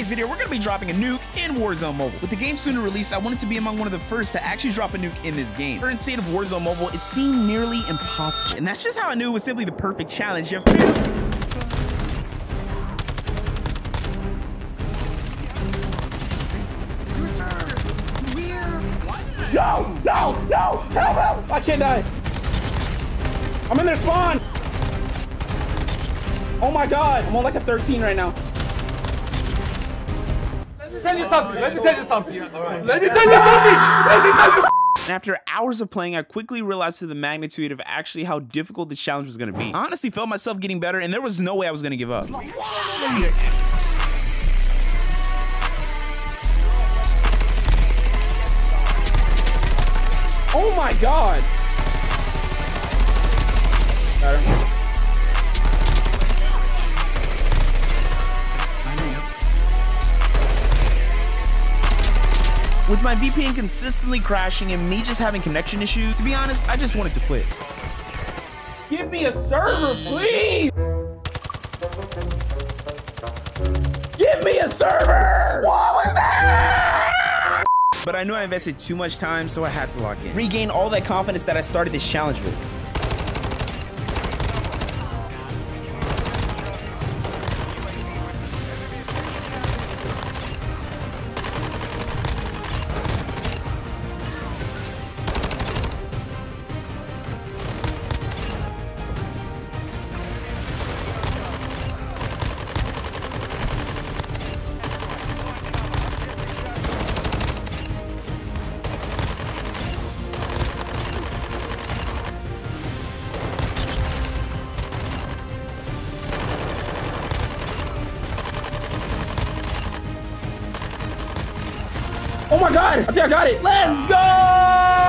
today's video, we're gonna be dropping a nuke in Warzone Mobile. With the game soon to release, I wanted to be among one of the first to actually drop a nuke in this game. Current state of Warzone Mobile, it seemed nearly impossible. And that's just how I knew it was simply the perfect challenge. You feel? No, no, no, help, help! I can't die. I'm in their spawn. Oh my god, I'm on like a 13 right now. Let me tell you something. Let me tell you something. Let me tell you something. Let me tell you And after hours of playing, I quickly realized to the magnitude of actually how difficult this challenge was gonna be. I honestly felt myself getting better, and there was no way I was gonna give up. Oh my god! Better. With my VPN consistently crashing and me just having connection issues, to be honest, I just wanted to quit. Give me a server, please! Give me a server! What was that? But I knew I invested too much time, so I had to lock in. Regain all that confidence that I started this challenge with. Oh my god! I think I got it. Let's go!